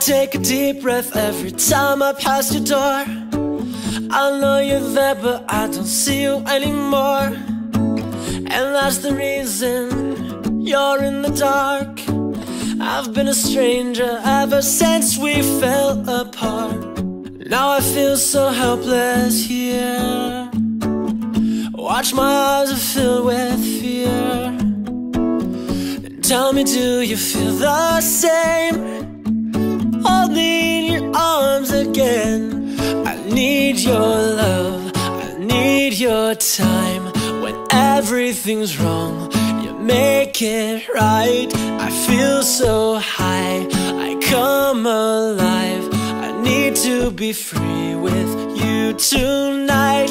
Take a deep breath every time I pass your door. I know you're there, but I don't see you anymore. And that's the reason you're in the dark. I've been a stranger ever since we fell apart. Now I feel so helpless here. Watch my eyes are filled with fear. Tell me, do you feel the same? Hold me in your arms again. I need your love, I need your time. When everything's wrong, you make it right. I feel so high, I come alive. I need to be free with you tonight.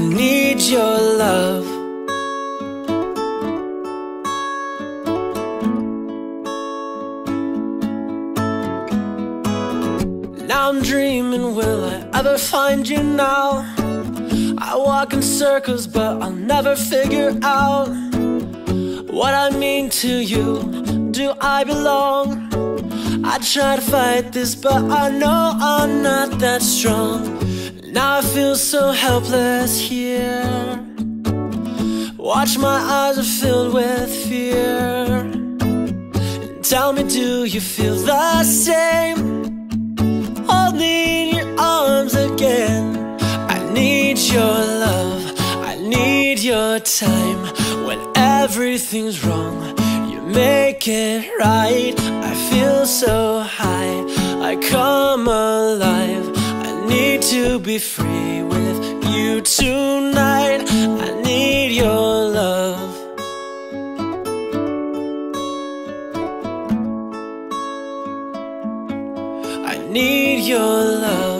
Need your love. Now I'm dreaming, will I ever find you now? I walk in circles, but I'll never figure out what I mean to you. Do I belong? I try to fight this, but I know I'm not that strong. Now I feel so helpless here. Watch my eyes are filled with fear. Tell me, do you feel the same? Hold me in your arms again. I need your love, I need your time. When everything's wrong, you make it right. I feel so high, I come alive. To be free with you tonight. I need your love. I need your love.